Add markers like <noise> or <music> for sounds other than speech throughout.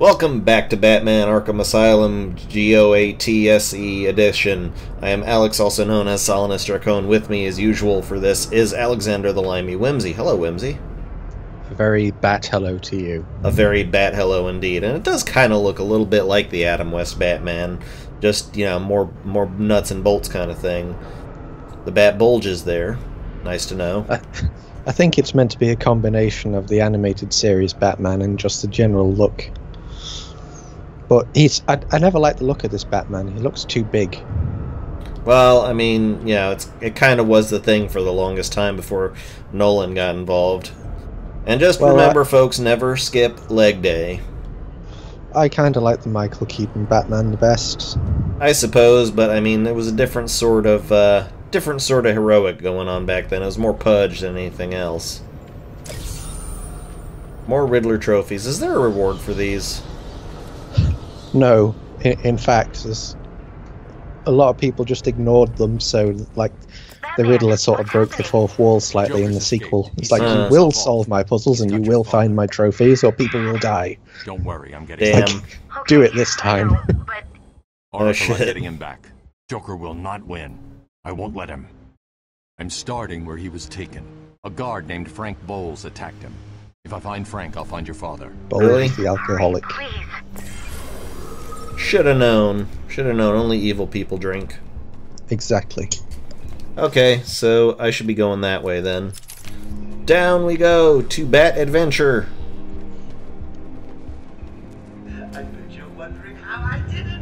Welcome back to Batman Arkham Asylum GOTY edition. I am Alex, also known as Solanus Dracon. With me, as usual, for this is Alexander the Limey Whimsy. Hello, Whimsy. A very bat hello to you. A very bat hello indeed, and it does kind of look a little bit like the Adam West Batman, just you know more more nuts and bolts kind of thing. The bat bulges there. Nice to know. I think it's meant to be a combination of the animated series Batman and just the general look. But he's I, I never like the look of this Batman. He looks too big. Well, I mean, yeah, it's it kind of was the thing for the longest time before Nolan got involved. And just Well, remember, I- folks, never skip leg day. I kind of like the Michael Keaton Batman the best. I suppose, but I mean, there was a different sort of uh, different sort of heroic going on back then. It was more pudge than anything else. More Riddler trophies. Is there a reward for these? No, in, in fact, there's a lot of people just ignored them. So like the Riddler sort of broke the fourth wall slightly in the sequel. It's like you will solve my puzzles and you will find my trophies, or people will die. Don't worry, I'm getting Damn. Like, do it this time. but <laughs> Oh, Oracle, shit. I'm getting him back. Joker will not win. I won't let him. I'm starting where he was taken. A guard named Frank Bowles attacked him. If I find Frank, I'll find your father. Bowles, the alcoholic. please, Should have known. Should have known. Only evil people drink. Exactly. Okay, so I should be going that way then. Down we go to Bat Adventure. I bet you're wondering how I did it.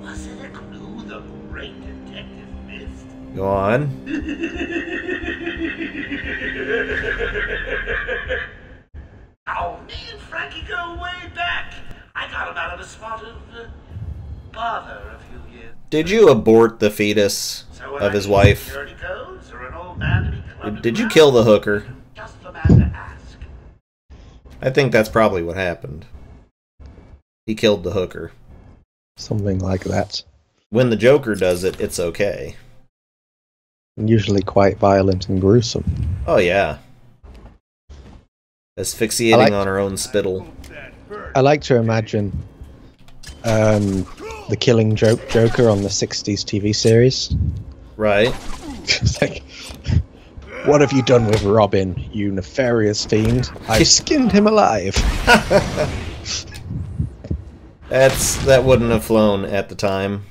Was it a clue the great detective missed? Go on. <laughs> Oh, me and Frankie go way back. I got him out of a spot of uh, bother a few years. Did you abort the fetus So of I his wife? Codes or an old man to be Did you kill the hooker? Just the man to ask. I think that's probably what happened. He killed the hooker. Something like that. When the Joker does it, it's okay. Usually quite violent and gruesome. Oh yeah. Asphyxiating like- on her own spittle. I like to imagine um, the Killing Joke Joker on the '60s TV series. Right. <laughs> it's like, what have you done with Robin, you nefarious fiend? I've skinned him alive. <laughs> That's that wouldn't have flown at the time.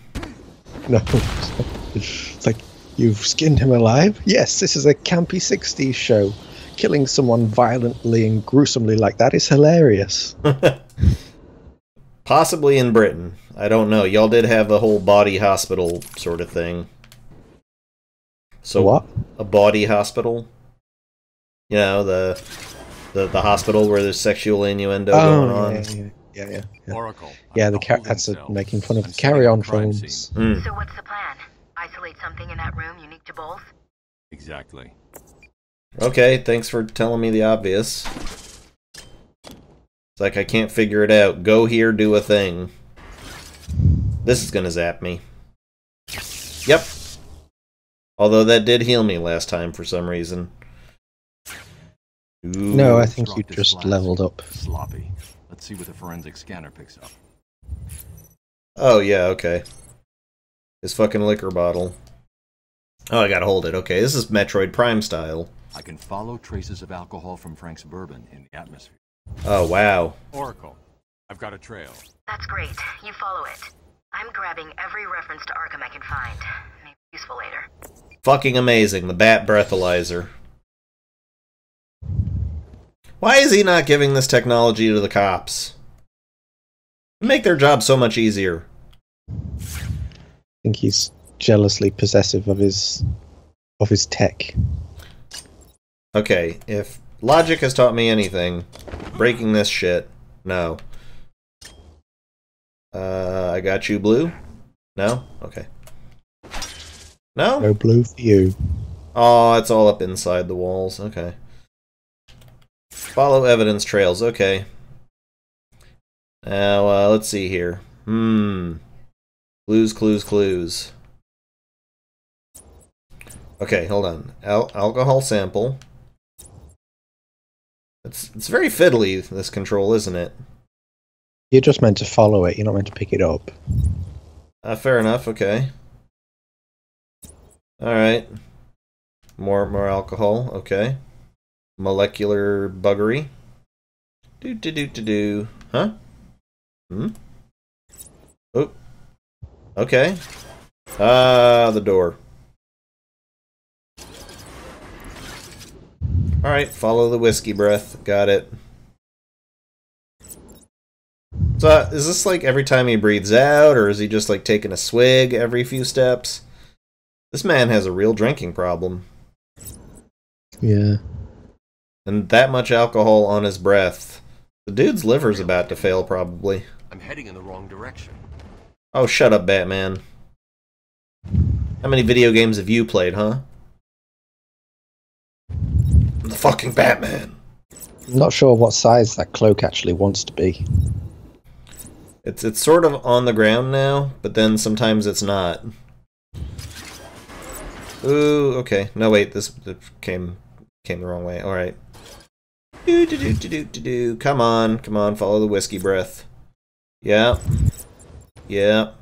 No, <laughs> it's like you've skinned him alive. Yes, this is a campy '60s show. Killing someone violently and gruesomely like that is hilarious. <laughs> Possibly in Britain. I don't know. Y'all did have a whole body hospital sort of thing. So what? A body hospital? You know, the the, the hospital where there's sexual innuendo going on. Oh, yeah, yeah, yeah, yeah. yeah. Oracle. Yeah, the car- that's a, making fun of the Carry On up films. Mm. so what's the plan? Isolate something in that room unique to Bowles? Exactly. Okay, thanks for telling me the obvious. It's like I can't figure it out. Go here, do a thing. This is gonna zap me. Yep. Although that did heal me last time for some reason. Ooh. No, I think you just last. leveled up. Sloppy. Let's see what the forensic scanner picks up. Oh yeah, okay. His fucking liquor bottle. Oh, I gotta hold it. Okay, this is Metroid Prime style. I can follow traces of alcohol from Frank's bourbon in the atmosphere. Oh wow. Oracle, I've got a trail. That's great. You follow it. I'm grabbing every reference to Arkham I can find. Maybe useful later. Fucking amazing. The Bat Breathalyzer. Why is he not giving this technology to the cops? Make their job so much easier. I think he's jealously possessive of his of his tech. Okay, if logic has taught me anything, breaking this shit, no. Uh, I got you, Blue? No? Okay. No? No blue for you. Oh, it's all up inside the walls. Okay. Follow evidence trails. Okay. Now, uh, let's see here. Hmm. Clues, clues, clues. Okay, hold on. Al- alcohol sample. It's it's very fiddly this control, isn't it? You're just meant to follow it. You're not meant to pick it up. Uh, fair enough. Okay. All right. More more alcohol. Okay. Molecular buggery. Do do do do do. Huh? Hmm. Oh. Okay. Ah, the door. All right. Follow the whiskey breath. Got it. So, uh, is this like every time he breathes out, or is he just like taking a swig every few steps? This man has a real drinking problem. Yeah. And that much alcohol on his breath. The dude's liver's about to fail, probably. I'm heading in the wrong direction. Oh, shut up, Batman. How many video games have you played, huh? The fucking Batman. I'm not sure what size that cloak actually wants to be. It's it's sort of on the ground now, but then sometimes it's not. Ooh, okay. No, wait, this came came the wrong way. All right. Do do do do do do do. Come on, come on, follow the whiskey breath. Yeah. Yeah.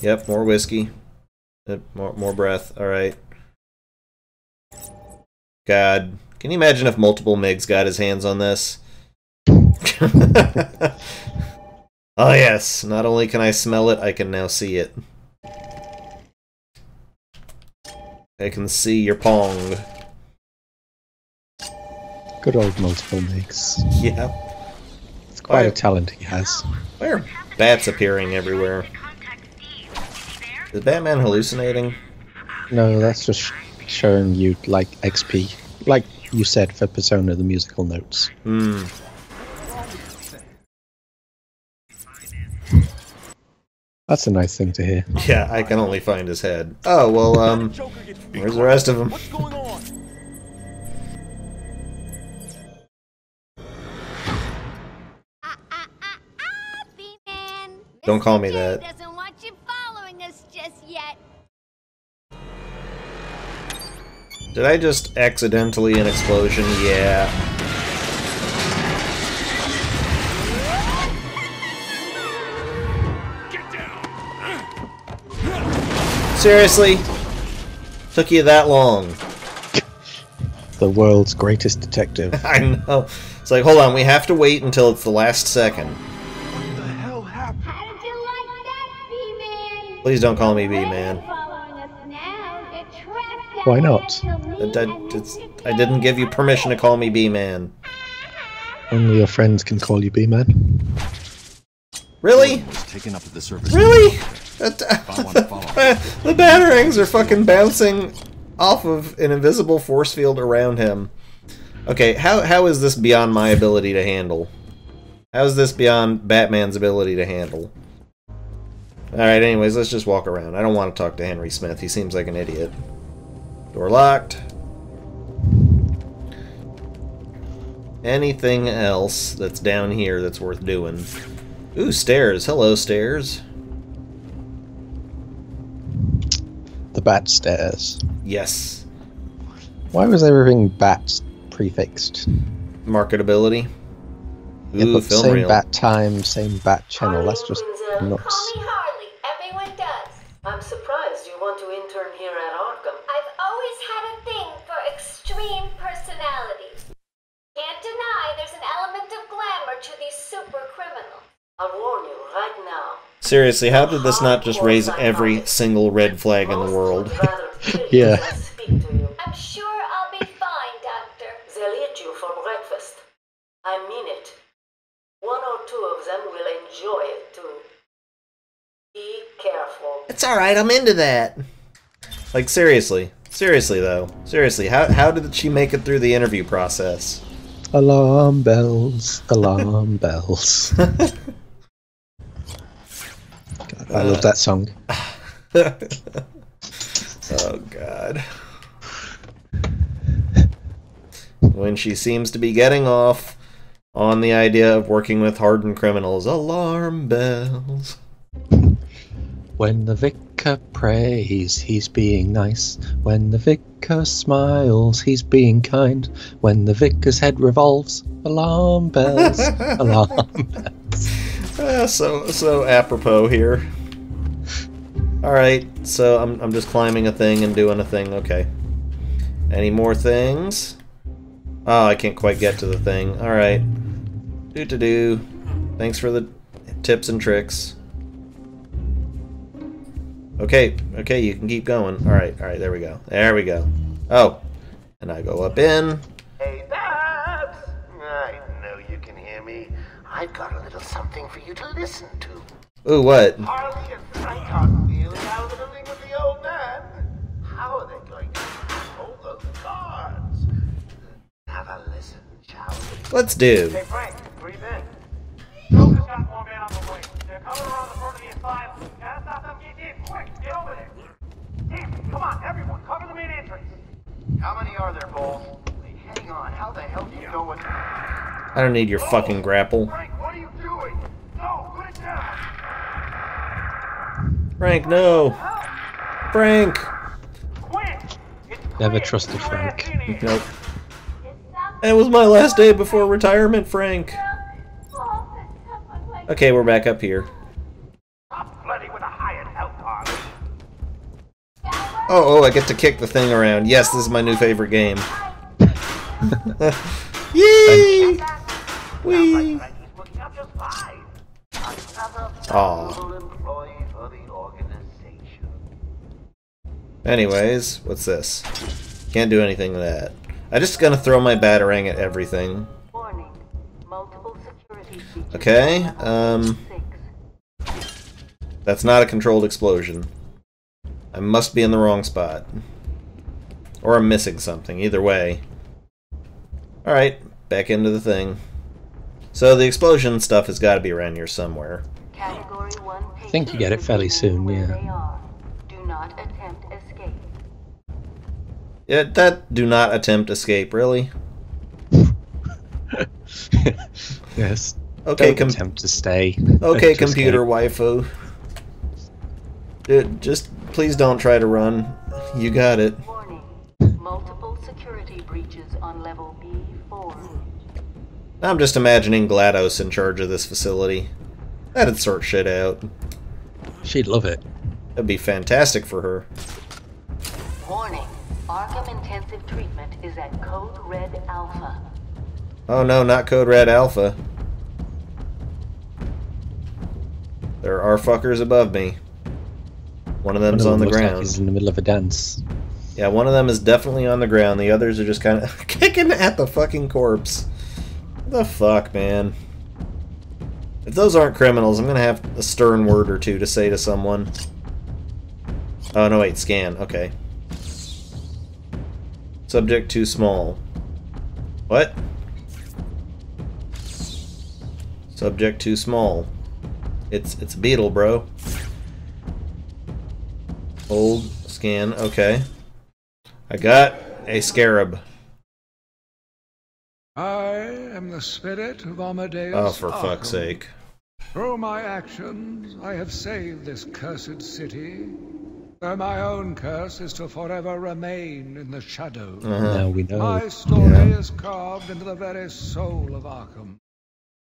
Yep, more whiskey. More more breath. All right. God, can you imagine if multiple Miggs got his hands on this? <laughs> oh yes, not only can I smell it, I can now see it. I can see your pong. Good old multiple Miggs. Yeah. It's quite a talent he has. Why are bats appearing everywhere? Is Batman hallucinating? No, that's just showing you like XP, like you said for Persona, the musical notes. Hmm. That's a nice thing to hear. Yeah, I can only find his head. Oh, well, um, where's the rest of them? What's going on? B-Man. Don't call Mr. me J that. doesn't want you following us just yet. Did I just accidentally an explosion? Yeah. Seriously? Took you that long? <laughs> The world's greatest detective. <laughs> I know. It's like, hold on, we have to wait until it's the last second. What the hell happened? How did you like that, B-Man? Please don't call me B-Man. Why not? there till me I, I- and it's- Mr. I didn't give you permission to call me B-Man. Only your friends can call you B-Man. Really? Taken up to the surface. Really? That- I want to follow. <laughs> the batarangs are fucking bouncing off of an invisible force field around him. Okay, how how is this beyond my ability to handle? How is this beyond Batman's ability to handle? Alright, anyways, let's just walk around. I don't want to talk to Henry Smith. He seems like an idiot. Door locked. Anything else that's down here that's worth doing? Ooh, stairs. Hello, stairs. The bat stairs. Yes. Why was everything bats prefixed? Marketability. Yeah, Ooh, but film same reel. bat time, same bat channel. That's just Call nuts. I'm surprised you want to intern here at Arkham. I've always had a thing for extreme personalities. Can't deny there's an element of glamour to these super criminals. I'll warn you right now. Seriously, how did this not just raise every single red flag in the world? would rather <laughs> kill Yeah. speak to you. I'm sure I'll be fine, Doctor. They'll eat you for breakfast. I mean it. One or two of them will enjoy it too. Be careful. It's alright, I'm into that. Like, seriously. Seriously, though. Seriously, how, how did she make it through the interview process? alarm bells, alarm <laughs> bells. <laughs> God, I love that song. <laughs> oh, God. When she seems to be getting off on the idea of working with hardened criminals. Alarm bells. When the vicar prays, he's being nice. When the vicar smiles, he's being kind. When the vicar's head revolves, alarm bells, <laughs> alarm bells. Ah, so so apropos here. Alright, so I'm, I'm just climbing a thing and doing a thing, okay. Any more things? Oh, I can't quite get to the thing. Alright. Do to do. Thanks for the tips and tricks. Okay, okay, you can keep going. Alright, alright, there we go. There we go. Oh. And I go up in. Hey, Babs! I know you can hear me. I've got a little something for you to listen to. Ooh, what? Harley and Frank aren't really out of the ring with the old man. How are they going to hold those guards? Have a listen, shall we? Let's do. Hey, are there, Bowles? Hey, hang on. How the hell do you know what... I don't need your oh, fucking grapple. Frank, what are you doing? No, put it down. Frank, no. Frank. Never quick. trusted Get your ass Frank. Nope. It was my last day before retirement, Frank. Okay, we're back up here. Oh, oh, I get to kick the thing around. Yes, this is my new favorite game. <laughs> Yee! Wee! Frankie's working out just fine. Another Aw. valuable employee for the organization. Anyways, what's this? Can't do anything with that. I'm just gonna throw my batarang at everything. Warning. Multiple security features. Okay, um, that's not a controlled explosion. I must be in the wrong spot. Or I'm missing something, either way. Alright, back into the thing. So the explosion stuff has got to be around here somewhere. Category 1 I think you get it fairly remain soon, where yeah. they are. Do not attempt escape. Yeah, that do not attempt escape, really? <laughs> yes. Okay, Don't attempt to stay. okay, <laughs> computer escape. waifu. Dude, just please don't try to run. You got it. Warning. Multiple security breaches on level B4. I'm just imagining GLaDOS in charge of this facility. That'd sort shit out. She'd love it. That'd be fantastic for her. Warning. Arkham Intensive Treatment is at Code Red Alpha. Oh no, not Code Red Alpha. There are fuckers above me. One of them's One on the of them looks like ground. he's in the middle of a dance. Yeah, one of them is definitely on the ground. The others are just kind of <laughs> kicking at the fucking corpse. The fuck, man. If those aren't criminals, I'm gonna have a stern word or two to say to someone. Oh, no, wait, scan. Okay. Subject too small. What? Subject too small. It's it's a beetle, bro. Hold, scan, okay. I got a scarab. I am the spirit of Amadeus. Oh, for fuck's sake. Through my actions, I have saved this cursed city. Though my own curse is to forever remain in the shadows. Uh-huh. Now we know. My story Yeah. is carved into the very soul of Arkham,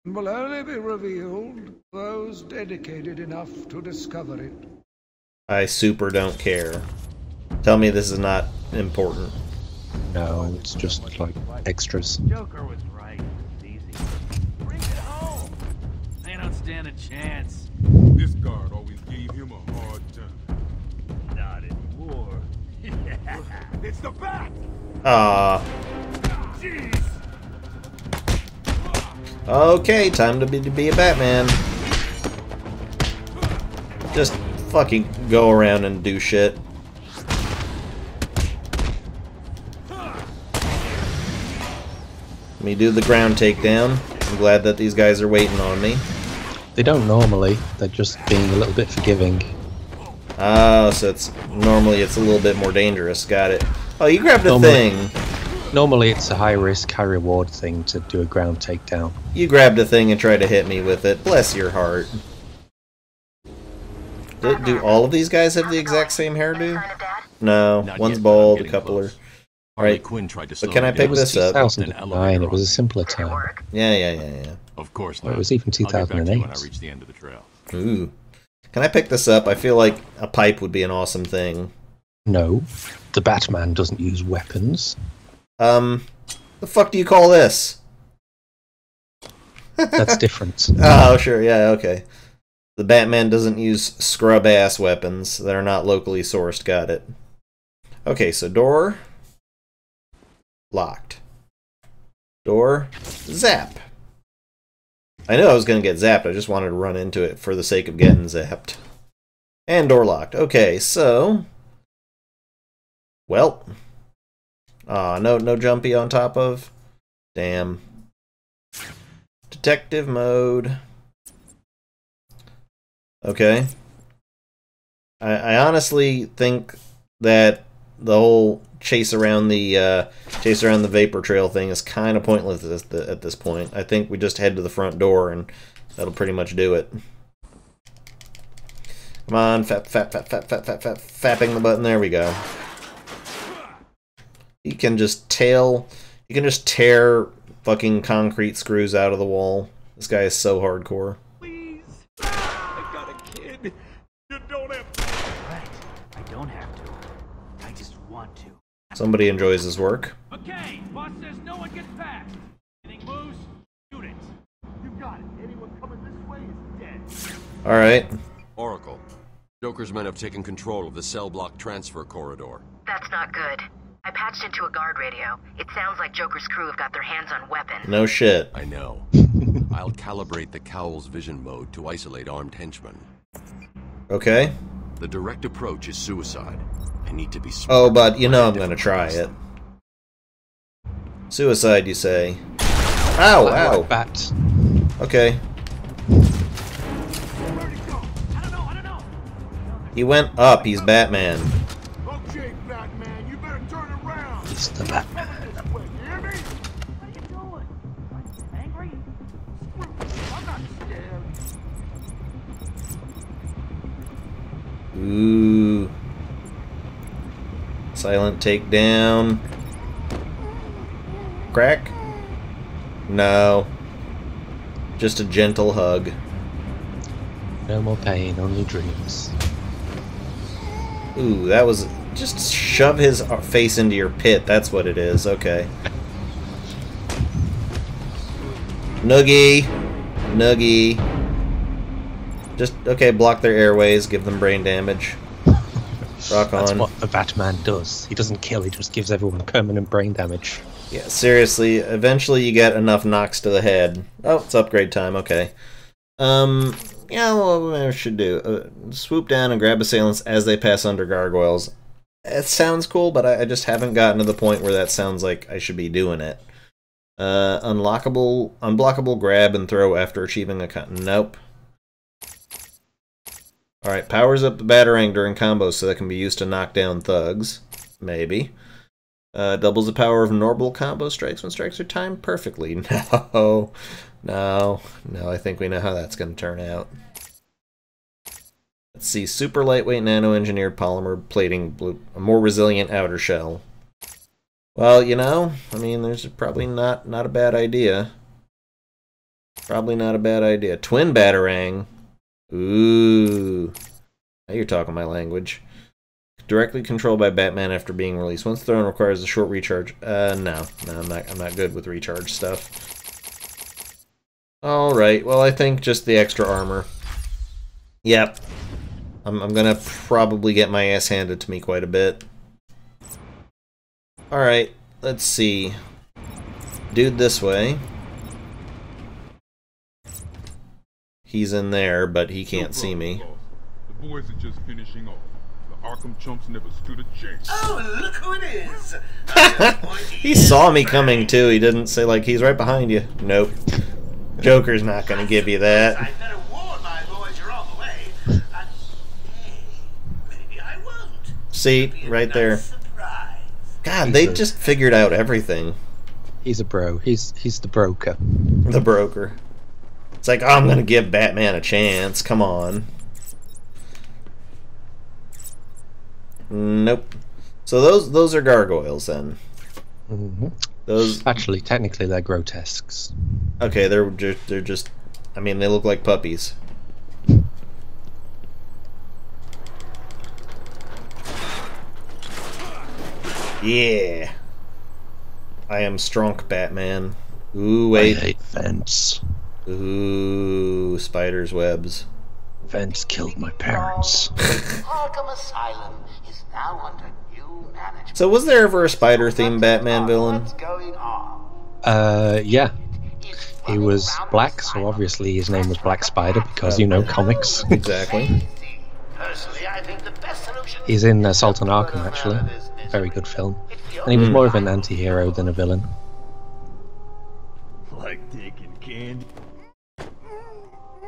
and will only be revealed to those dedicated enough to discover it. I super don't care. Tell me this is not important. No, it's just like extras. Joker was right. It's easy. Bring it home. They don't stand a chance. This guard always gave him a hard time. Not anymore. <laughs> It's the bat! Ah. Jeez! Okay, time to be, to be a Batman. Just fucking go around and do shit. Let me do the ground takedown. I'm glad that these guys are waiting on me. They don't normally. They're just being a little bit forgiving. Ah, so it's normally it's a little bit more dangerous. Got it. Oh, you grabbed a Normally- thing. Normally, it's a high risk, high reward thing to do a ground takedown. You grabbed a thing and tried to hit me with it. Bless your heart. Do, do all of these guys have the exact same hairdo? Sign of Dad? No, Not one's yet, bald, a couple close. are. Harley Right. Quinn tried to But can I pick It was this up? 2009. It was a simpler time. Yeah, yeah, yeah, yeah. Of course Well, not. it was even I'll get back to you when I 2008. reach the end of the trail. Ooh. Can I pick this up? I feel like a pipe would be an awesome thing. No, the Batman doesn't use weapons. Um, the fuck do you call this? That's different. <laughs> Oh, sure, yeah, okay. The Batman doesn't use scrub ass weapons that are not locally sourced. Got it. Okay, so door locked. Door zap. I knew I was going to get zapped. I just wanted to run into it for the sake of getting zapped. And door locked. Okay, so well. Ah, no no jumpy on top of. Damn. Detective mode. Okay. I, I honestly think that the whole chase around the uh, chase around the vapor trail thing is kind of pointless at this, at this point. I think we just head to the front door and that'll pretty much do it. Come on, fap, fap, fap, fap, fap, fap, fap, fapping the button. There we go. He can just tail. You can just tear fucking concrete screws out of the wall. This guy is so hardcore. I got a kid. You don't have Right. I don't have to. I just want to. Somebody enjoys his work. Okay, boss says no one gets past. Anything moves, shoot it. You got it. Anyone coming this way is dead. All right. Oracle. Joker's men have taken control of the cell block transfer corridor. That's not good. I patched into a guard radio. It sounds like Joker's crew have got their hands on weapons. No shit. I know. <laughs> I'll calibrate the Cowl's vision mode to isolate armed henchmen. Okay. The direct approach is suicide. I need to be smart. Oh, but you know I'm gonna try it. Suicide, you say? Ow! I Ow! like bats. Okay. He went up. He's Batman. Okay, Batman, you better turn around. He's the Batman. This way, you hear me? What are you doing? Angry? I'm not scared. Ooh. Silent takedown. Crack? No. Just a gentle hug. No more pain, only dreams. Ooh, that was just shove his face into your pit. That's what it is. Okay. <laughs> Noogie, Noogie. Just okay. Block their airways. Give them brain damage. Rock That's on. what the Batman does. He doesn't kill, he just gives everyone permanent brain damage. Yeah, seriously. Eventually, you get enough knocks to the head. Oh, it's upgrade time. Okay. Um. Yeah, well, what I should do uh, swoop down and grab assailants as they pass under gargoyles. It sounds cool, but I, I just haven't gotten to the point where that sounds like I should be doing it. Uh, unlockable, unblockable grab and throw after achieving a con- nope. All right, powers up the batarang during combos so that can be used to knock down thugs. Maybe. Uh, doubles the power of normal combo strikes when strikes are timed perfectly. <laughs> No, no, no. I think we know how that's going to turn out. Let's see. Super lightweight nano-engineered polymer plating, blue, a more resilient outer shell. Well, you know, I mean, there's probably not not a bad idea. Probably not a bad idea. Twin batarang. Ooh, now you're talking my language. Directly controlled by Batman after being released. Once thrown, requires a short recharge. Uh, no, no, I'm not. I'm not good with recharge stuff. All right. Well, I think just the extra armor. Yep. I'm. I'm gonna probably get my ass handed to me quite a bit. All right. Let's see. Dude, this way. He's in there, but he can't see me. The boys are just finishing off. The Arkham chumps never stood a chance. Oh, look who it is! <laughs> Oh, he saw me coming too. He didn't say like he's right behind you. Nope. Joker's not gonna give you that. I better warn my boys you're on the way. And, hey, maybe I won't. See, right there. God, they just figured out everything. He's a bro. He's he's the broker. The broker. It's like, oh, I'm gonna give Batman a chance. Come on. Nope. So those those are gargoyles then. hmm Those Actually, technically, they're grotesques. okay, they're just they're just. I mean, they look like puppies. Yeah. I am strong Batman. Ooh, wait. I hate Vents. Ooh, spider's webs. Vents killed my parents. Arkham Asylum is now under new management. So, was there ever a spider themed Batman villain? What's going on? Uh, yeah. He was black, so obviously his name was Black Spider because, you know, comics. <laughs> Exactly. Personally, I think the best solution He's in Assault on Arkham, actually. Very good film. And he was more of an anti hero than a villain. Like taking candy.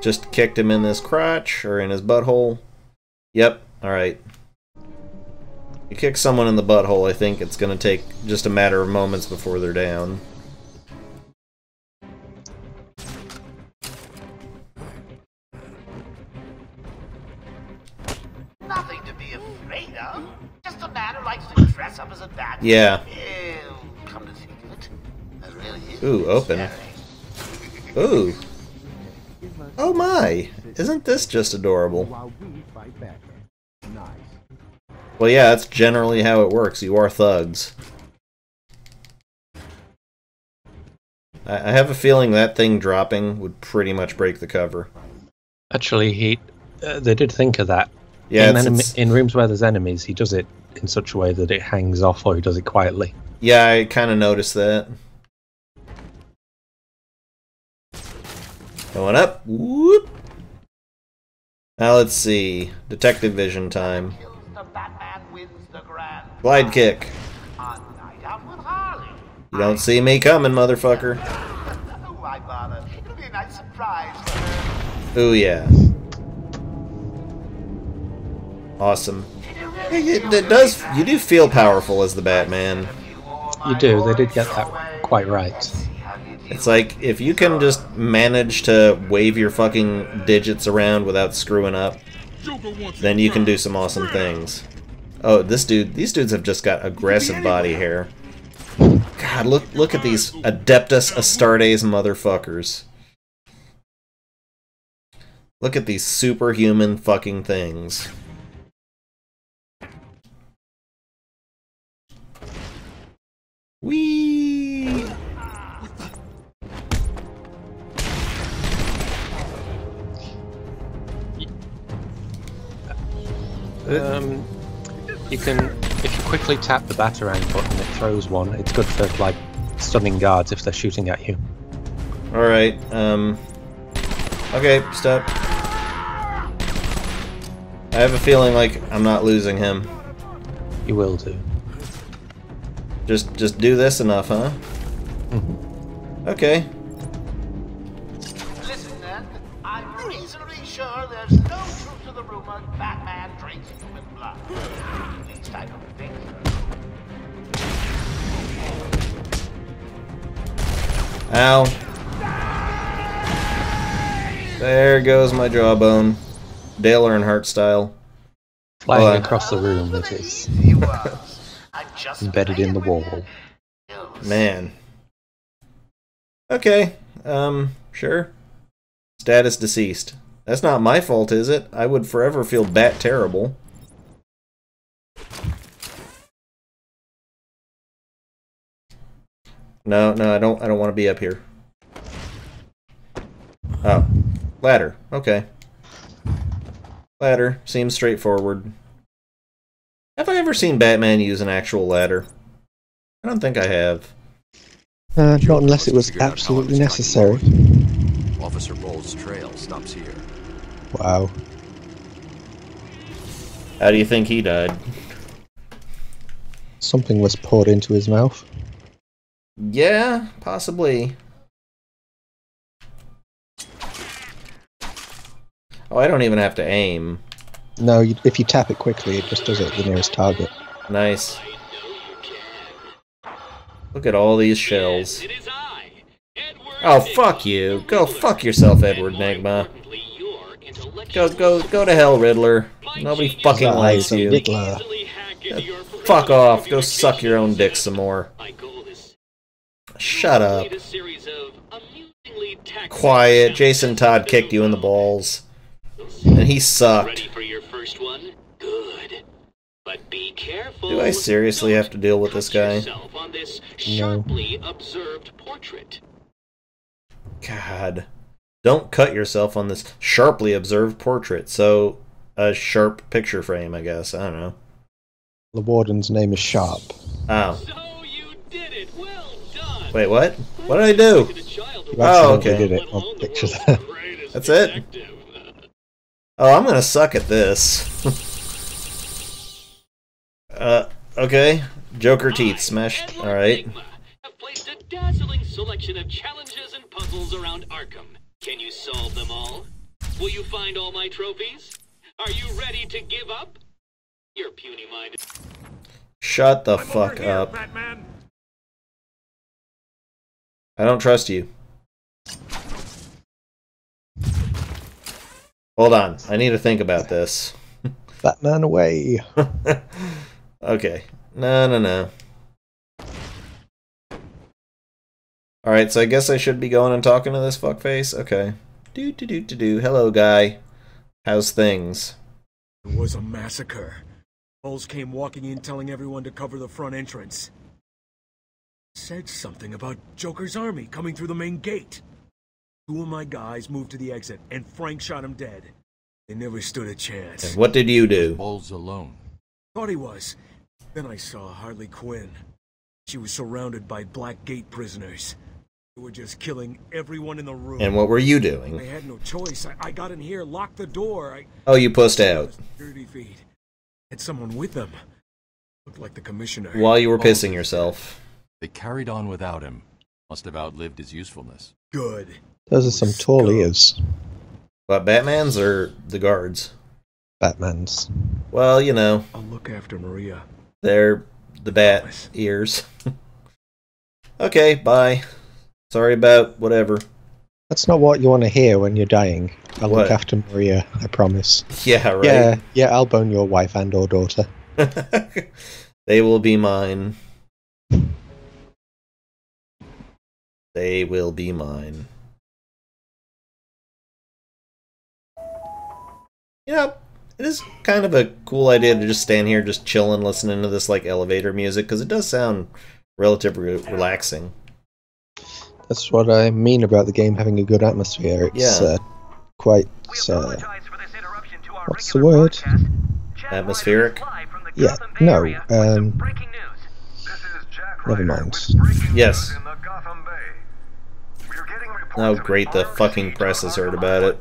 Just kicked him in his crotch or in his butthole. Yep, alright. You kick someone in the butthole, I think it's gonna take just a matter of moments before they're down. nothing to be afraid of. Just a man who likes to dress up as a bat. Yeah. Ew, come to think of it, really Ooh, open. Ooh. Oh my! Isn't this just adorable? Well, yeah, that's generally how it works. You are thugs. I I have a feeling that thing dropping would pretty much break the cover. Actually, he uh, they did think of that. Yeah, in, it's- enemy- it's- in rooms where there's enemies, he does it in such a way that it hangs off, or he does it quietly. Yeah, I kind of noticed that. Going up. Whoop. Now let's see. Detective vision time. Glide kick. You don't see me coming, motherfucker. Ooh, yeah. Awesome. It, it does. You do feel powerful as the Batman. You do. They did get that quite right. It's like if you can just manage to wave your fucking digits around without screwing up, then you can do some awesome things. Oh, this dude, these dudes have just got aggressive body hair. God, look look at these Adeptus Astartes motherfuckers. Look at these superhuman fucking things. Whee! Um, you can, if you quickly tap the batarang button, it throws one. It's good for like stunning guards if they're shooting at you. Alright, um... Okay, stop. I have a feeling like I'm not losing him. You will do. Just just do this enough, huh? Okay. Ow. There goes my jawbone. Dale Earnhardt style. Flying on. across the room, it is embedded in the wall. Man. Okay, um, sure. Status deceased. That's not my fault, is it? I would forever feel bat terrible. No, no, I don't I don't want to be up here. Oh. Ladder. Okay. Ladder. Seems straightforward. Have I ever seen Batman use an actual ladder? I don't think I have. Uh, not unless it was absolutely necessary. Officer Bowles' trail stops here. Wow. How do you think he died? Something was poured into his mouth. Yeah, possibly. Oh, I don't even have to aim. No, you, if you tap it quickly, it just does it at the nearest target. Nice. Look at all these shells. Oh, fuck you. Go fuck yourself, Edward Nygma. Go, go, go to hell, Riddler. Nobody fucking likes you. Riddler. Fuck off. Go suck your own dick some more. Shut up. Played a series of amusingly taxing Quiet. Jason Todd kicked you in the balls. And he sucked. Ready for your first one? Good. But be careful. Do I seriously have to deal with this guy? on this No. sharply observed portrait. God. Don't cut yourself on this sharply observed portrait. So, a sharp picture frame, I guess. I don't know. The warden's name is Sharp. Oh. Wait, what? What did I do? You Oh, okay. did it on the picture there. <laughs> That's it? Oh, I'm gonna suck at this. <laughs> uh, okay. Joker teeth smashed. Alright. Have placed a dazzling selection of challenges and puzzles around Arkham. Can you solve them all? Will you find all my trophies? Are you ready to give up? Your puny mind. Shut the fuck up. I don't trust you. Hold on. I need to think about this. <laughs> Batman away. <laughs> Okay. No, no, no. Alright, so I guess I should be going and talking to this fuckface? Okay. Do do do do do. Hello, guy. How's things? It was a massacre. Bowles came walking in telling everyone to cover the front entrance. Said something about Joker's army coming through the main gate. Two of my guys moved to the exit, and Frank shot him dead. They never stood a chance. What did you do? Bowles alone. Thought he was. Then I saw Harley Quinn. She was surrounded by Black Gate prisoners. They were just killing everyone in the room. And what were you doing? I had no choice. I, I got in here, locked the door. I Oh, you pussed out. security feed. Had someone with them. Looked like the commissioner. While you were pissing yourself. They carried on without him. Must have outlived his usefulness. Good. Those are some tall ears. What, Batman's or the guards? Batman's. Well, you know, I'll look after Maria. they're the bat ears. <laughs> okay, bye. Sorry about whatever. That's not what you want to hear when you're dying. I'll What? look after Maria, I promise. <laughs> Yeah, right. Yeah, yeah, I'll bone your wife and or daughter. <laughs> They will be mine. They will be mine. You know, it is kind of a cool idea to just stand here, just chilling, listening to this like elevator music, because it does sound relatively relaxing. That's what I mean about the game having a good atmosphere. It's Yeah. uh, quite. Uh, what's the word? Atmospheric. Yeah, no. Um, never mind. Yes. Oh, great! The fucking press has heard about it.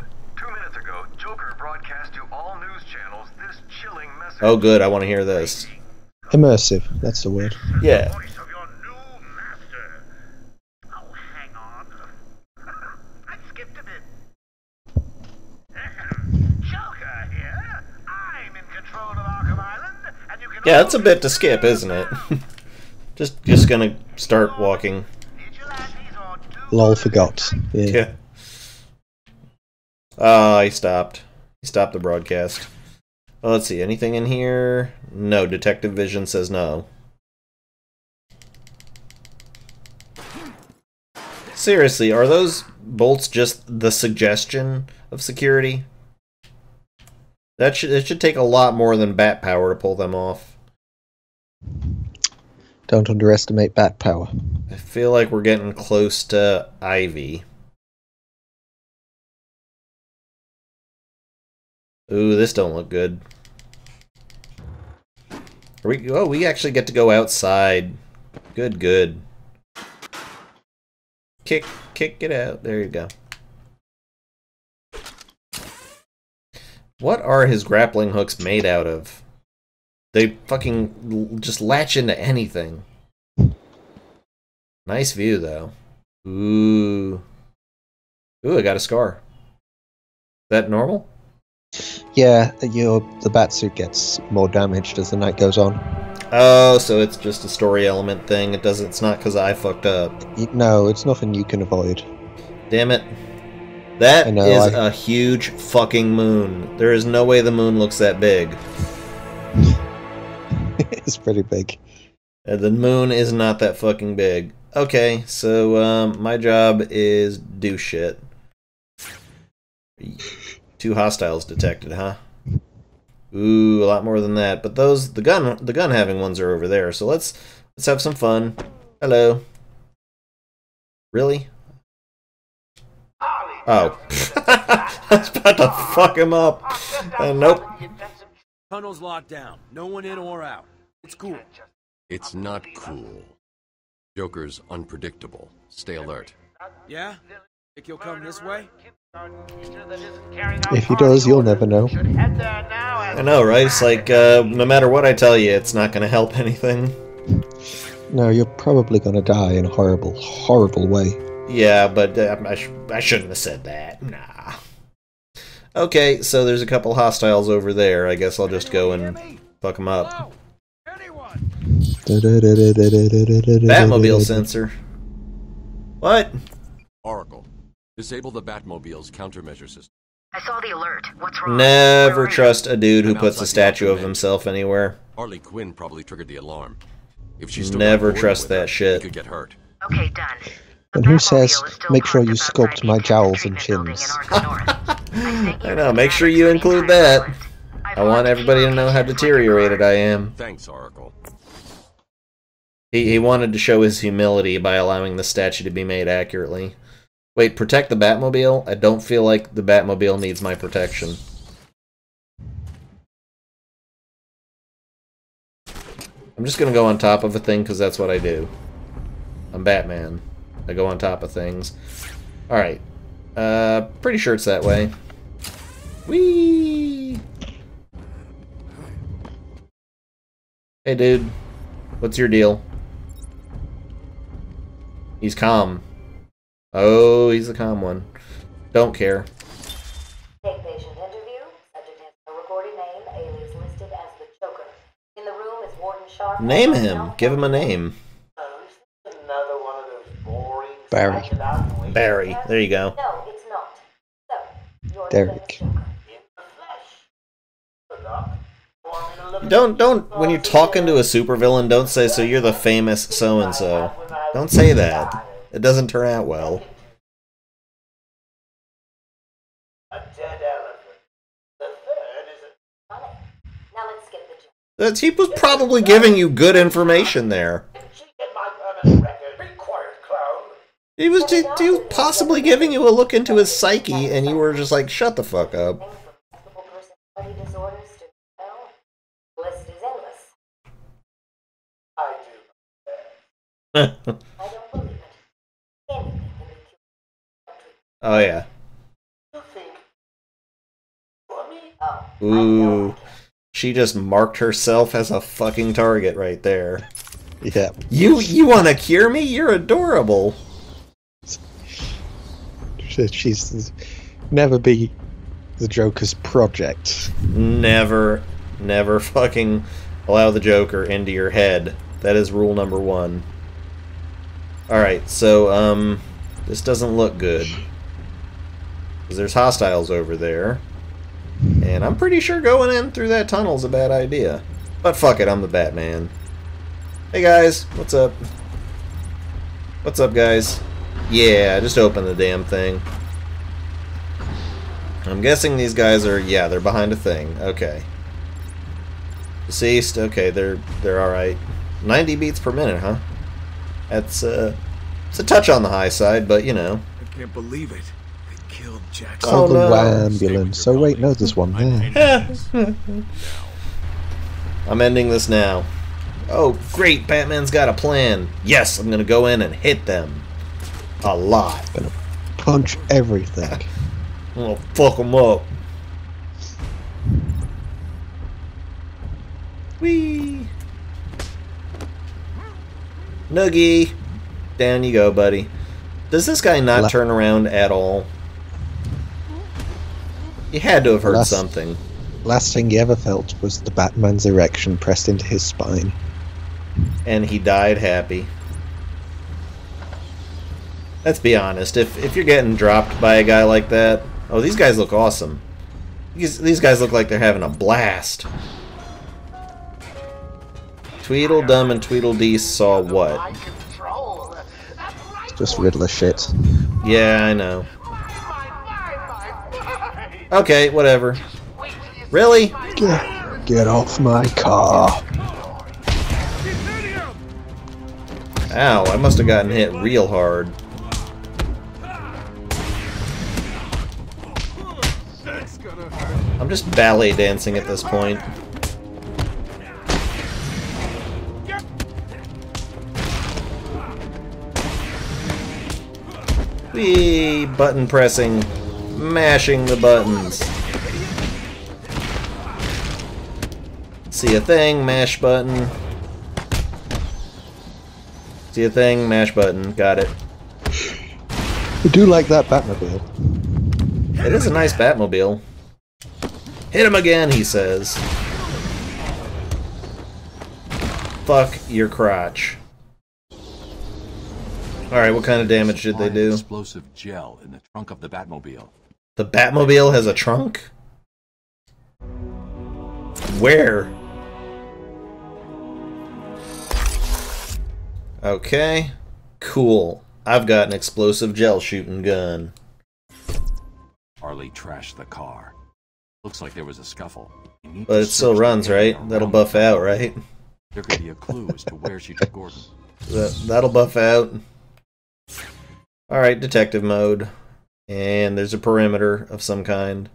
Oh, good. I want to hear this. Immersive. That's the word. Yeah. <laughs> <clears throat> Yeah, it's a bit to skip, isn't it? <laughs> just, just gonna start walking. Lol, forgot. Yeah. Yeah. Oh, he stopped. He stopped the broadcast. Oh, let's see. Anything in here? No. Detective Vision says no. Seriously, are those bolts just the suggestion of security? That should it should take a lot more than bat power to pull them off. Don't underestimate bat power. I feel like we're getting close to Ivy. Ooh, this don't look good. Are we? Oh, we actually get to go outside. Good, good. Kick, kick it out. There you go. What are his grappling hooks made out of? They fucking just latch into anything. Nice view, though. Ooh. Ooh, I got a scar. Is that normal? Yeah, your the batsuit gets more damaged as the night goes on. Oh, so it's just a story element thing. It doesn't. It's not because I fucked up. No, it's nothing you can avoid. Damn it. That I is I- a huge fucking moon. There is no way the moon looks that big. <laughs> it's pretty big. Uh, The moon is not that fucking big. Okay, so um, my job is do shit. Two hostiles detected, huh? Ooh, a lot more than that. But those the gun the gun having ones are over there. So let's let's have some fun. Hello. Really? Oh. <laughs> I was about to fuck him up. Uh, nope. Tunnel's locked down. No one in or out. It's cool. It's not cool. Joker's unpredictable. Stay alert. Yeah? Think he'll come this way? If he does, you'll never know. I know, right? It's like uh, no matter what I tell you, it's not going to help <laughs> anything. No, you're probably gonna die in a horrible, horrible way. Yeah, but uh, I, sh- I shouldn't have said that. Nah. Okay, so there's a couple hostiles over there. I guess I'll just go and fuck them up. Batmobile sensor. What? Oracle, disable the Batmobile's countermeasure system. I saw the alert. What's wrong? Never trust a dude who puts a statue of himself anywhere. Harley Quinn probably triggered the alarm. If she's Never trust that her, shit. He could get hurt. Okay, done. And who says, make sure you sculpt my jowls and chins? <laughs> I know, make sure you include that. I want everybody to know how deteriorated I am. Thanks, Oracle. He, he wanted to show his humility by allowing the statue to be made accurately. Wait, protect the Batmobile? I don't feel like the Batmobile needs my protection. I'm just gonna go on top of a thing because that's what I do. I'm Batman. I go on top of things. Alright. Uh, pretty sure it's that way. Whee! Hey, dude. What's your deal? He's calm. Oh, he's the calm one. Don't care. Take patient interview. Subject has no recorded name. Alias listed as the Joker. In the room is Warden Sharp. Name him. Give him a name. Another one of those boring Barry. Barry. There you go. No, it's not. So, you're Derek. Don't don't when you're talking to a supervillain, don't say so you're the famous so and so. Don't say that. It doesn't turn out well. The he was probably giving you good information there. He was he, he was possibly giving you a look into his psyche, and you were just like, "Shut the fuck up." <laughs> Oh yeah. Oh, Ooh. She just marked herself as a fucking target right there. Yeah. You you want to cure me? You're adorable. She- She's never be the Joker's project. Never, never fucking allow the Joker into your head. That is rule number one. Alright, so, um, this doesn't look good. 'Cause there's hostiles over there. And I'm pretty sure going in through that tunnel's a bad idea. But fuck it, I'm the Batman. Hey guys, what's up? What's up, guys? Yeah, just open the damn thing. I'm guessing these guys are yeah, they're behind a thing. Okay. Deceased. Okay, they're they're all right. 90 beats per minute, huh? That's uh it's a touch on the high side, but you know. I can't believe it. They killed Jackson. Call Oh, the no. ambulance. Oh wait, no, there's one there. <laughs> I'm ending this now. Oh, great, Batman's got a plan. Yes, I'm going to go in and hit them. A lot. Gonna punch everything. I'm to fuck them up. Whee! Noogie! Down you go, buddy. Does this guy not La- turn around at all? You had to have heard Last- something. Last thing he ever felt was the Batman's erection pressed into his spine. and he died happy. Let's be honest. If if you're getting dropped by a guy like that, oh, these guys look awesome. These these guys look like they're having a blast. Tweedledum and Tweedledee saw what? Just Riddler shit. Yeah, I know. Okay, whatever. Really? Get, get off my car. Ow, I must have gotten hit real hard. I'm just ballet dancing at this point. Whee! Button pressing. Mashing the buttons. See a thing, mash button. See a thing, mash button. Got it. I do like that Batmobile. It is a nice Batmobile. Hit him again, he says. Fuck your crotch. Alright, what kind of damage did they do? Explosive gel in the trunk of the Batmobile. The Batmobile has a trunk? Where? Okay. Cool. I've got an explosive gel shooting gun. Harley trashed the car. Looks like there was a scuffle. But it still runs, right? That'll buff out, right? There could be a clue as to where she took Gordon. <laughs> That, that'll buff out. Alright, detective mode. And there's a perimeter of some kind.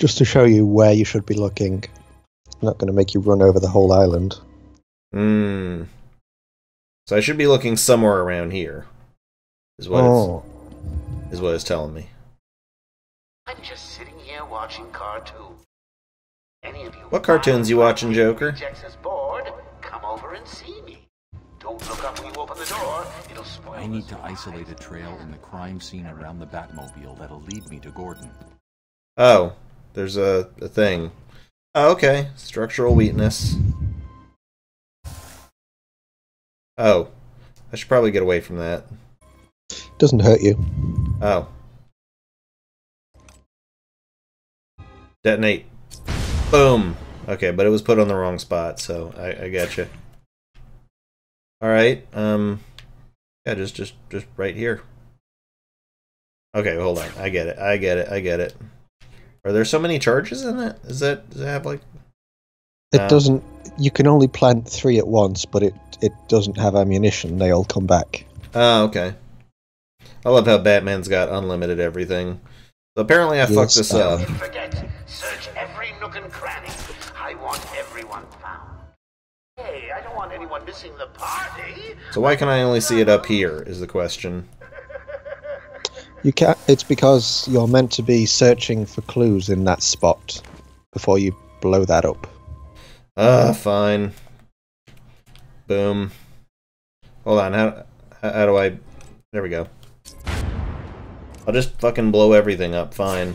Just to show you where you should be looking. I'm not going to make you run over the whole island. Hmm. So I should be looking somewhere around here. Is what Oh. it's, is what it's telling me. I'm just sitting here watching cartoons. Any of you What cartoons you watching, Joker? rejects is bored, come over and see me. Don't look up when you open the door. It'll spoil I need to isolate a trail in the crime scene around the Batmobile that'll lead me to Gordon. Oh, there's a, a thing. Oh, okay. Structural weakness. Oh. I should probably get away from that. Doesn't hurt you. Oh. Detonate. Boom. Okay, but it was put on the wrong spot, so I, I gotcha. Alright, um yeah, just just just right here. Okay, hold on. I get it. I get it. I get it. Are there so many charges in that? Is that does it have like It Uh, doesn't. You can only plant three at once, but it it doesn't have ammunition. They all come back. Oh, okay. I love how Batman's got unlimited everything. So apparently I fucked Yes, this up. Forget. Search every nook and cranny. I want everyone found. Hey, I don't want anyone missing the party. So why can I only see it up here is the question. <laughs> You can It's because you're meant to be searching for clues in that spot before you blow that up. Ah, fine. Boom. Hold on, how, how how do I... There we go. I'll just fucking blow everything up, fine.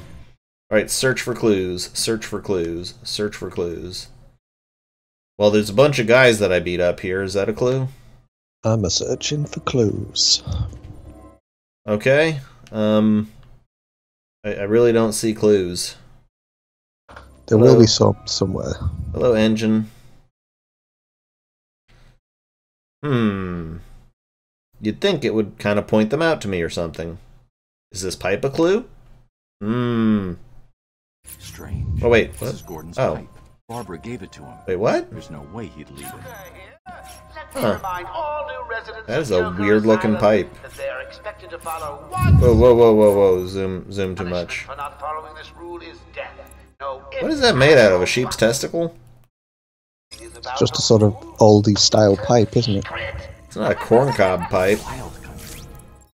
Alright, search for clues, search for clues, search for clues. Well, there's a bunch of guys that I beat up here, is that a clue? I'm a searching for clues. Okay, um... I, I really don't see clues. There will be some somewhere. Hello, engine. Hmm. You'd think it would kind of point them out to me or something. Is this pipe a clue? Hmm. Strange. Oh, wait, This what? is Gordon's Oh. pipe. Barbara gave it to him. Wait, what? There's no way he'd leave it. Let Huh. remind all new residents That is a weird-looking pipe. That they are expected to follow Whoa, whoa, whoa, whoa, whoa. Zoom, zoom too much. for not following this rule is death. No What is that made out of? A sheep's testicle? It's just a sort of oldie style pipe, isn't it? It's not a corncob pipe.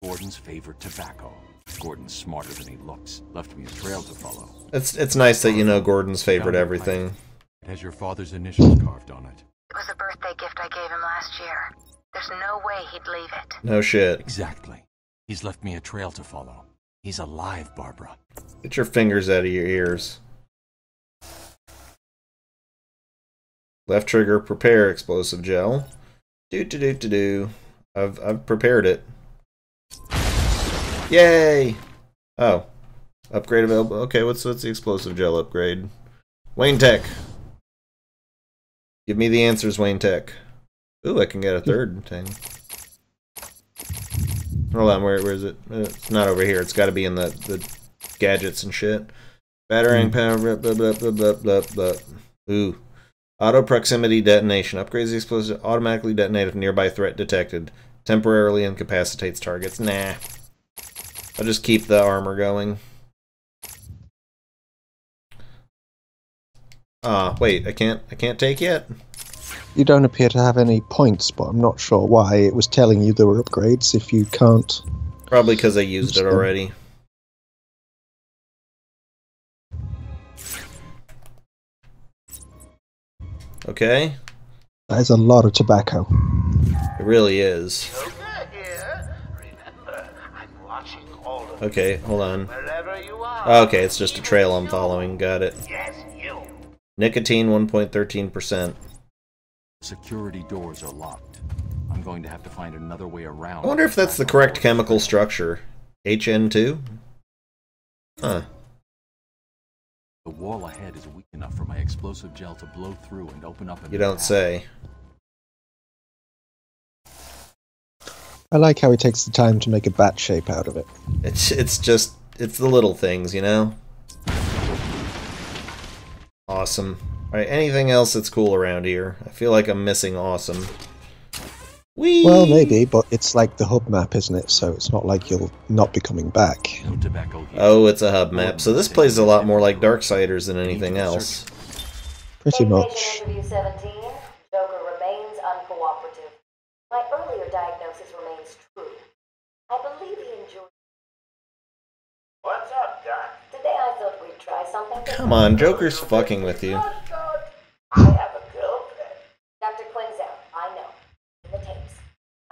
Gordon's favorite tobacco. Gordon's smarter than he looks. Left me a trail to follow. It's it's nice that you know Gordon's favorite everything. It has your father's initials carved on it. It was a birthday gift I gave him last year. There's no way he'd leave it. No shit. Exactly. He's left me a trail to follow. He's alive, Barbara. Get your fingers out of your ears. Left trigger, prepare explosive gel. Do do do do do. I've I've prepared it. Yay! Oh, upgrade available. Okay, what's what's the explosive gel upgrade? Wayne Tech. Give me the answers, Wayne Tech. Ooh, I can get a third thing. Hold on, where where is it? It's not over here. It's got to be in the the gadgets and shit. Battering hmm. power. Blah, blah, blah, blah, blah, blah, blah. Ooh. Auto proximity detonation upgrades the explosive automatically detonate if nearby threat detected. Temporarily incapacitates targets. Nah. I'll just keep the armor going. Ah, wait, I can't I can't take yet. You don't appear to have any points, but I'm not sure why. It was telling you there were upgrades if you can't. Probably because I used it already. Okay, That is a lot of tobacco. it really is. Okay, hold on. wherever. Oh, okay, it's just a trail I'm following. Got it. Nicotine 1.13%. Security doors are locked. I'm going to have to find another way around. I wonder if that's the correct chemical structure. HN2? Huh. The wall ahead is weak enough for my explosive gel to blow through and open up. a You don't say. I like how he takes the time to make a bat shape out of it. It's it's just it's the little things, you know. Awesome. All right, anything else that's cool around here? I feel like I'm missing awesome. Whee! Well, maybe, but it's like the hub map, isn't it? So it's not like you'll not be coming back. No. Oh, it's a hub map. So this plays a lot more like Darksiders than anything else. Pretty much. interview 17. Joker remains uncooperative. My earlier diagnosis remains true. I believe he enjoyed. What's up, Doc? Today I thought we'd try something. Come on, Joker's fucking with you. Oh, I have a girlfriend. Dr. Quinn's out. I know. In the tapes.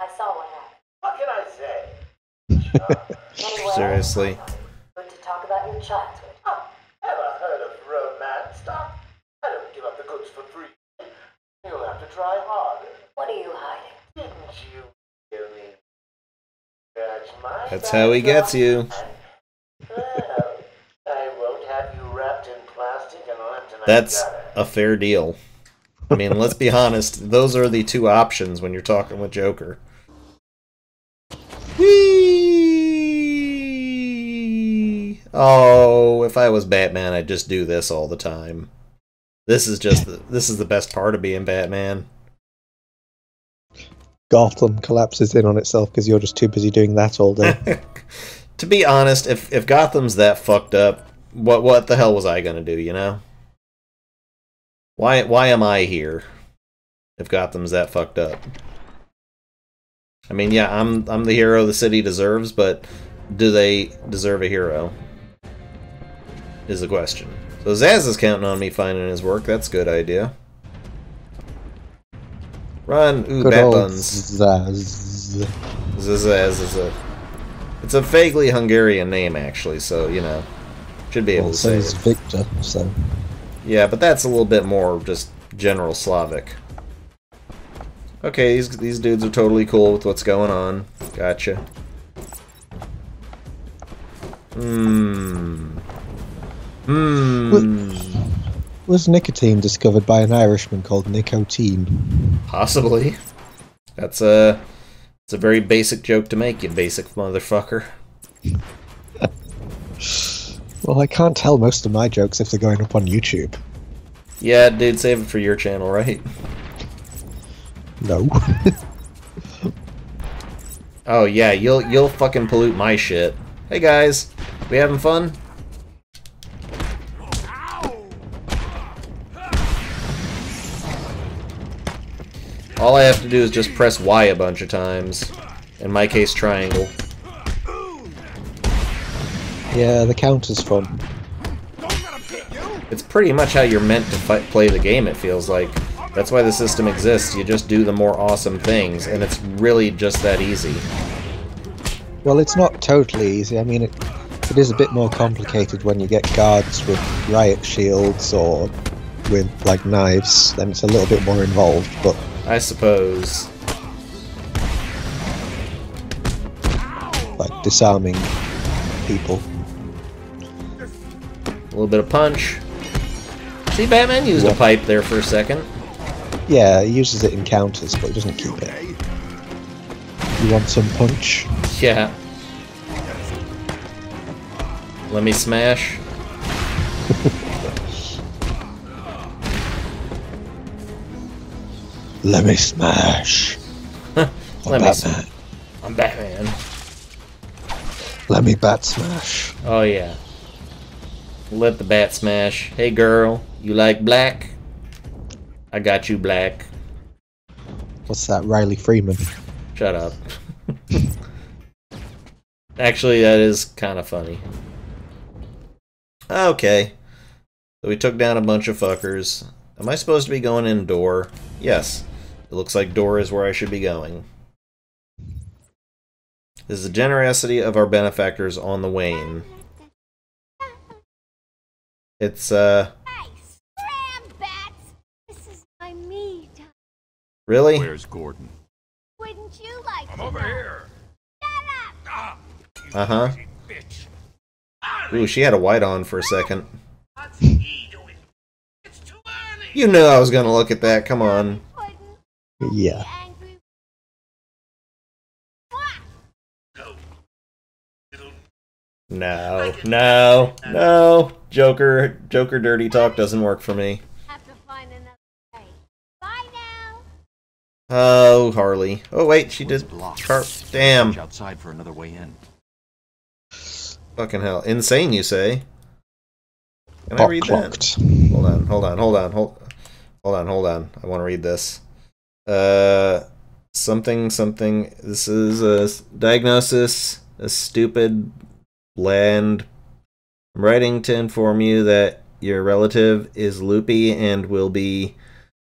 I saw what happened. What can I say? Anyway, <laughs> Seriously. good to talk about your childhood. Oh, ever heard of romance, Doc? I don't give up the goods for free. You'll have to try harder. What are you hiding? Didn't you hear me? That's how he gets you. That's a fair deal. I mean, let's be honest. Those are the two options when you're talking with Joker. Whee! Oh, if I was Batman, I'd just do this all the time. This is just the, this is the best part of being Batman. Gotham collapses in on itself because you're just too busy doing that all day. <laughs> to be honest, if if Gotham's that fucked up, what what the hell was I gonna do? You know? Why why am I here? If Gotham's that fucked up. I mean, yeah, I'm I'm the hero the city deserves, but do they deserve a hero? Is the question. So Zsasz is counting on me finding his work. That's a good idea. Run, ooh, Good bat buns. Zsasz. Is a. It's a vaguely Hungarian name, actually, so, you know. Should be able Well, to so say is it. Victor, so. Yeah, but that's a little bit more just general Slavic. Okay, these, these dudes are totally cool with what's going on. Gotcha. Hmm. Hmm. Was nicotine discovered by an Irishman called Nicotine? Possibly. That's a. It's a very basic joke to make, you basic motherfucker. Well, I can't tell most of my jokes if they're going up on YouTube. Yeah, dude, save it for your channel, right? No. <laughs> Oh yeah, you'll you'll fucking pollute my shit. Hey guys, we having fun? All I have to do is just press Y a bunch of times. In my case, triangle. yeah, the counter's fun. It's pretty much how you're meant to fight, play the game, it feels like. That's why the system exists. You just do the more awesome things, and it's really just that easy. Well, it's not totally easy. I mean, it, it is a bit more complicated when you get guards with riot shields or with, like, knives. Then it's a little bit more involved, but I suppose. like disarming people. A little bit of punch. See, Batman used a pipe there for a second. Yeah, he uses it in counters, but he doesn't keep it. You want some punch? Yeah. Let me smash. Let me smash. Let me Batman. smash. I'm Batman. Let me bat smash. Oh yeah. Let the bat smash. Hey girl, you like black? I got you black. What's that, Riley Freeman? Shut up. <laughs> Actually, that is kind of funny. Okay. So we took down a bunch of fuckers. Am I supposed to be going indoor? Yes. It looks like door is where I should be going. This Is the generosity of our benefactors on the wane? It's, uh... This is my me time. Really? Where's Gordon? Wouldn't you like I'm to over know? here. Ah, Uh huh. bitch. Ooh, she had a white on for a second. What's he doing? It's too early. You knew I was gonna look at that, come on. Yeah. Angry. Go. Little No, no, no. Joker, Joker dirty talk doesn't work for me. Have to find another way. Bye now. Oh, Harley. Oh, wait, she did. Car- Damn. Outside for another way in. Fucking hell. Insane, you say? Can I read that? Hold on, hold on, hold on, hold, hold on, hold on. I want to read this. Uh, something, something. This is a diagnosis. A stupid land. I'm writing to inform you that your relative is loopy and will be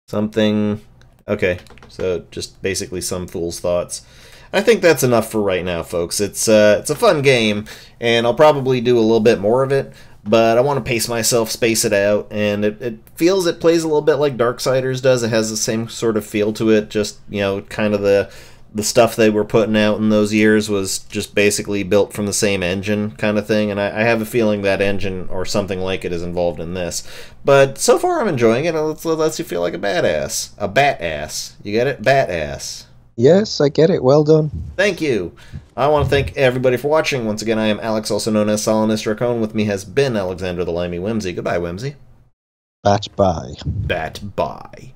something. Okay, so just basically some fool's thoughts. I think that's enough for right now, folks. It's uh, it's a fun game, and I'll probably do a little bit more of it. But I want to pace myself, space it out, and it, it feels it plays a little bit like Darksiders does. It has the same sort of feel to it. Just you know, kind of the the stuff they were putting out in those years was just basically built from the same engine kind of thing. And I, I have a feeling that engine or something like it is involved in this. But so far, I'm enjoying it. It lets, it lets you feel like a badass, a bat ass. You get it, bat ass. Yes, I get it. Well done. Thank you. I want to thank everybody for watching. Once again, I am Alex, also known as Solanus Dracon. With me has been Alexander the Limey Whimsy. Goodbye, Whimsy. Bat bye. Bat bye.